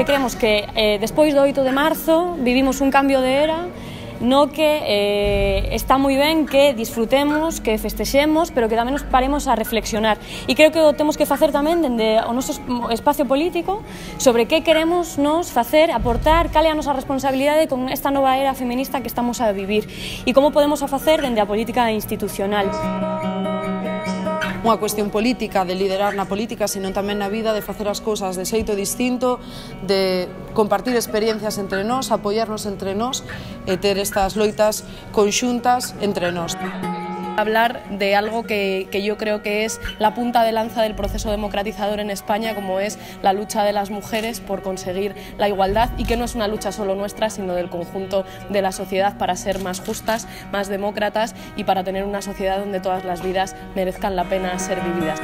porque creemos que eh, despois do 8 de marzo vivimos un cambio de era no que eh, está moi ben que disfrutemos, que festexemos, pero que tamén nos paremos a reflexionar. E creo que o temos que facer tamén dende o noso espacio político sobre que queremos nos facer, aportar, cal é a nosa responsabilidade con esta nova era feminista que estamos a vivir e como podemos a facer dende a política institucional. Música unha cuestión política, de liderar na política, senón tamén na vida, de facer as cousas de xeito distinto, de compartir experiencias entre nós, apoiarnos entre nós e ter estas loitas conxuntas entre nós. Hablar de algo que, yo creo que es la punta de lanza del proceso democratizador en España, como es la lucha de las mujeres por conseguir la igualdad y que no es una lucha solo nuestra, sino del conjunto de la sociedad para ser más justas, más demócratas y para tener una sociedad donde todas las vidas merezcan la pena ser vividas.